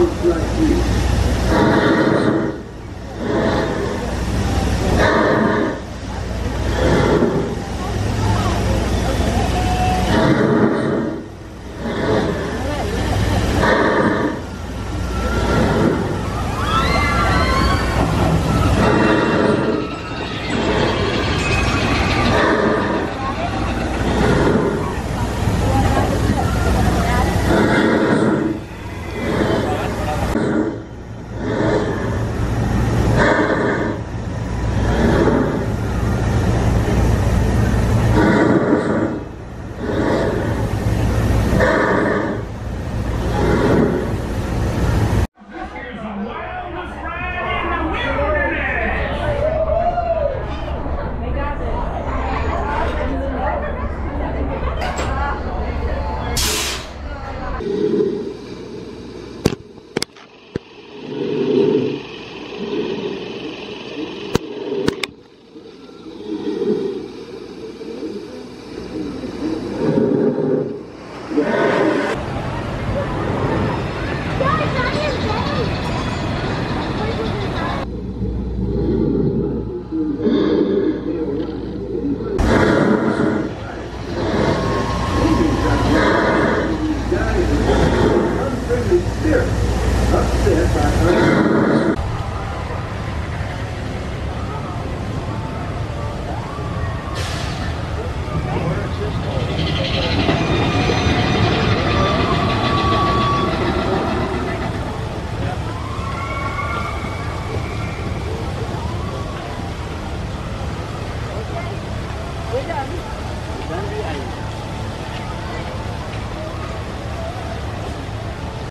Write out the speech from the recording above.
roads like these.